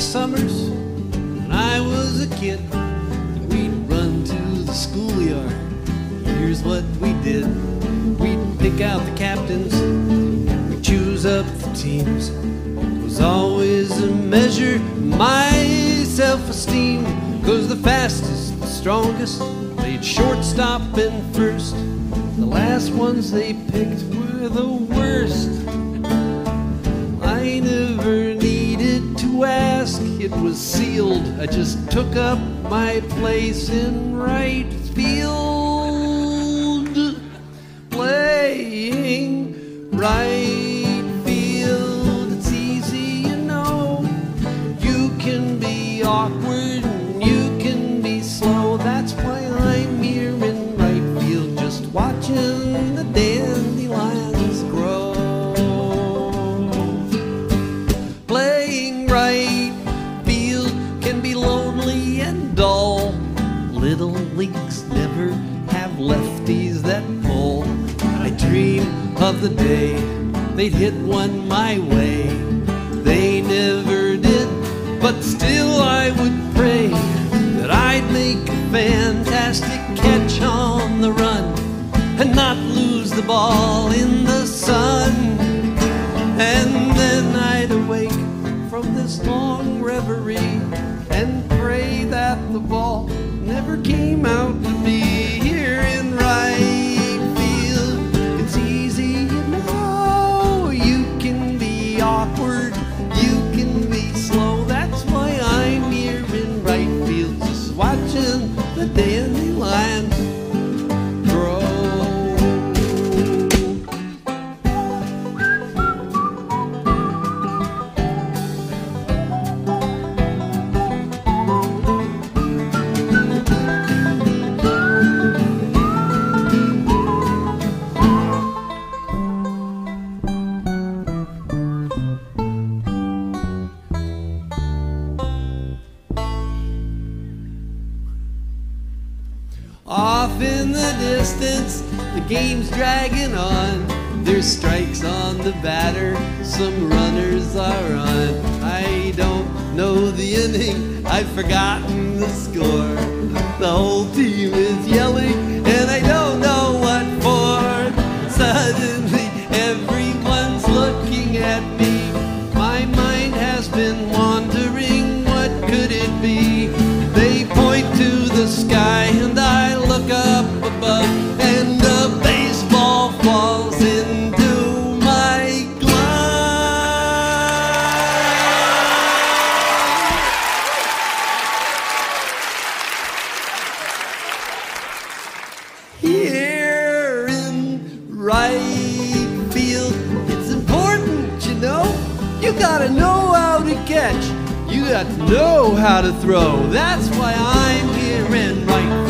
summers when I was a kid. We'd run to the schoolyard. Here's what we did. We'd pick out the captains. We'd choose up the teams. It was always a measure my self-esteem. Cause the fastest, the strongest, they'd shortstop and first. The last ones they picked were the worst. I never to ask, it was sealed. I just took up my place in right field, playing right field. It's easy, you know. You can be awkward and you can be slow. That's why I'm here in right field, just watching the dandelions Playing right field can be lonely and dull. Little leagues never have lefties that pull. I dream of the day they'd hit one my way. They never did, but still I would pray that I'd make a fantastic catch on the run and not lose the ball in the sun. And from this long reverie and pray that the ball never came out to me Off in the distance, the game's dragging on. There's strikes on the batter, some runners are on. I don't know the inning, I've forgotten the score. The whole team is gotta know how to catch. You got to know how to throw. That's why I'm here in right